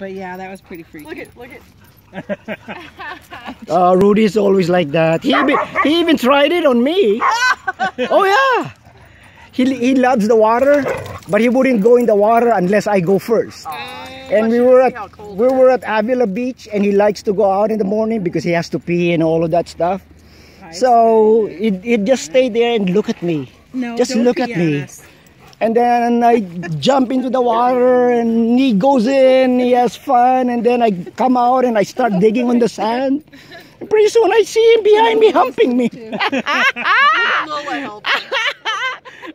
But yeah, that was pretty freaky. Look at, look at. Uh, Rudy's always like that. He even, he even tried it on me. Oh yeah. He, he loves the water, but he wouldn't go in the water unless I go first. and we were at we were at Avila Beach, and he likes to go out in the morning because he has to pee and all of that stuff. So it, it just stayed there and look at me. No, Just look be at me. Honest. And then I jump into the water and he goes in, he has fun, and then I come out and I start digging on the sand. And pretty soon I see him behind me humping me.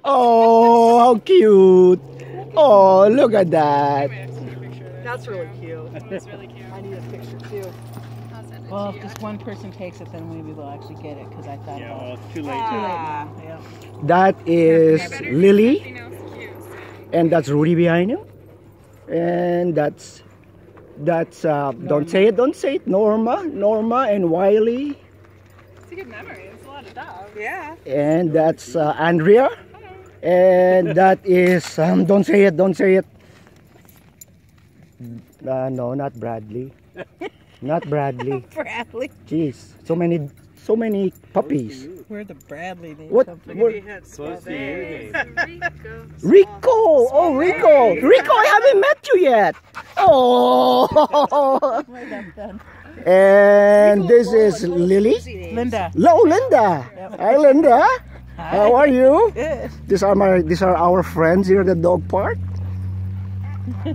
Oh, how cute. Oh, look at that. That's really cute. That's really cute. I need a picture too. Well, if just one person takes it, then maybe we'll actually get it because I thought Yeah, well, it's too late. Too late Ah. now. Yeah. That is Lily, and that's Rudy behind him. And that's, that's, uh, don't say it, don't say it, Norma, Norma and Wiley. It's a good memory. It's a lot of dogs. Yeah. and that's uh, Andrea, and that is um, don't say it, don't say it. Uh, no, not Bradley, not Bradley. Bradley. Jeez, so many, so many puppies. Where the Bradley name What? come from? what Close to you, Gabe. Rico, oh Rico, Rico, I haven't met you yet. Oh, Where that done? and this is Lily. Linda. Hello, Linda. Hi, Linda. How are you? Good. These are my these are our friends here at the dog park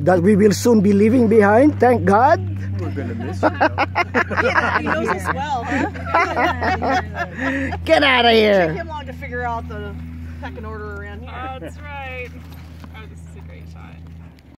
that we will soon be leaving behind. Thank God. We're gonna miss you. well. Get out of here. Took him long to figure out the pecking order around here. That's right. Oh, this is a great shot.